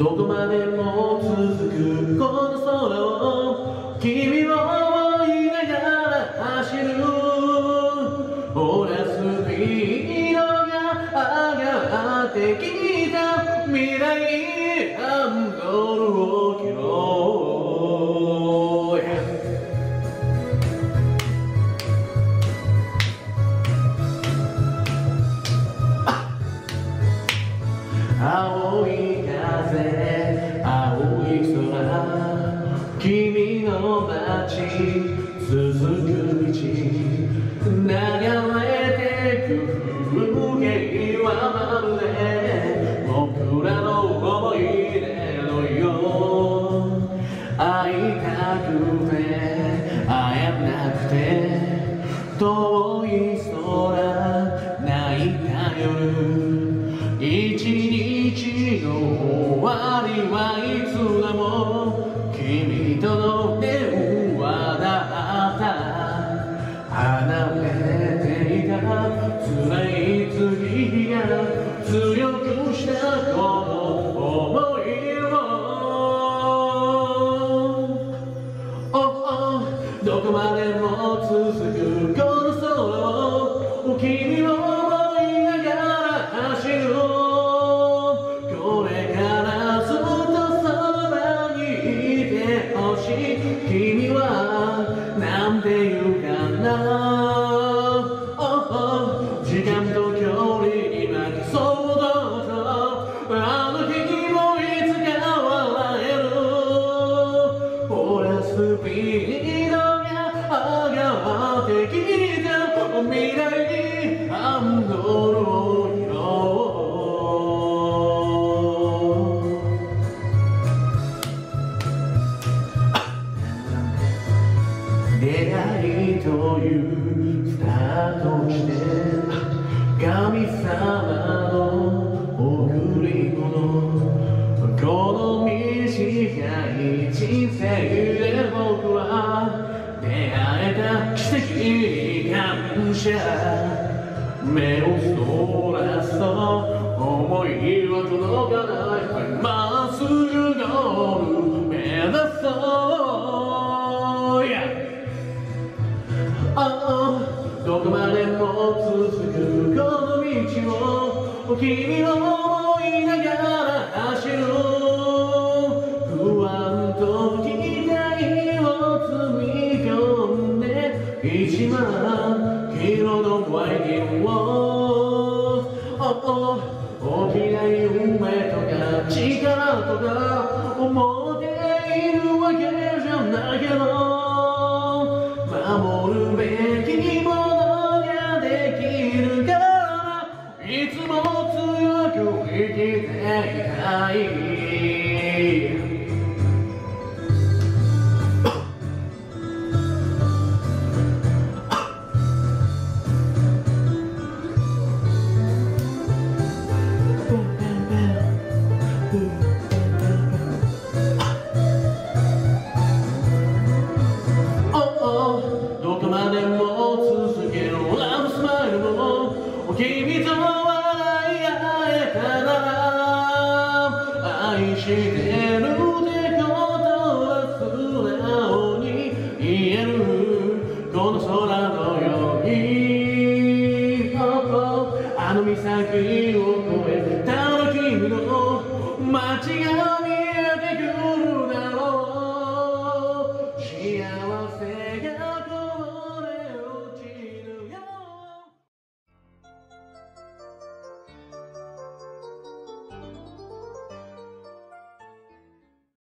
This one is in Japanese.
どこまでも続くこの空を君を思いながら走る。ほらスピードが上がってきた未来青い風青い空君の街続く道流れてく風景はまるで僕らの思い出のよう。会いたくて会えなくて続くこの空を君を思いながら走るこれからずっとそばにいてほしい君はなんて言うかな時間と距離に負けそうだとあの日もいつか笑えるほらスピードが上がってきた未来にハンドルを切ろう出会いというスタート地点神様の贈り物この短い人生で僕はた奇跡に感謝目をそらすと思いは届かないまっすぐゴール目指そう、yeah! ああどこまでも続くこの道を君を1万キロのワイキンを大きな夢とか力とか思っているわけじゃないけど守るべき君と笑い合えたなら愛してるってことは素直に言えるこの空のようにあの岬を越えた君の街が見